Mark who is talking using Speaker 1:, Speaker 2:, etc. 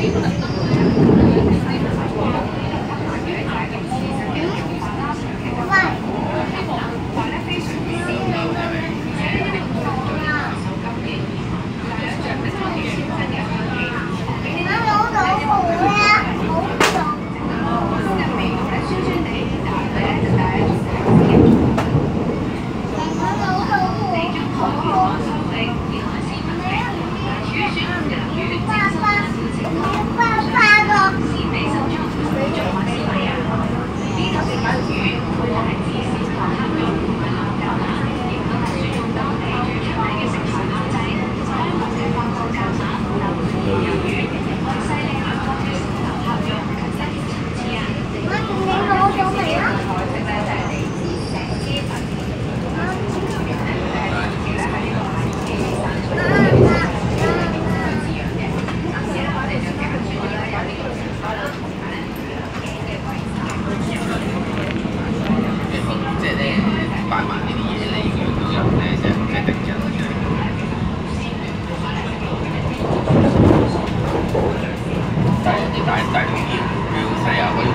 Speaker 1: ahí. 好犀利啊！大大中 công viên.